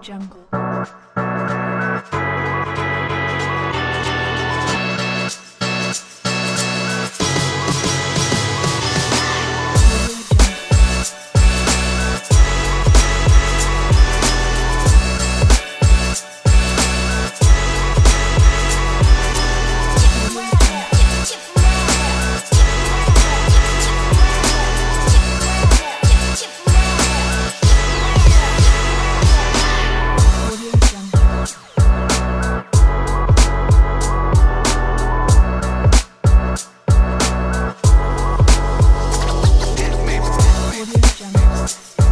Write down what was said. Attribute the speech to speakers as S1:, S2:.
S1: Jungle. jungle.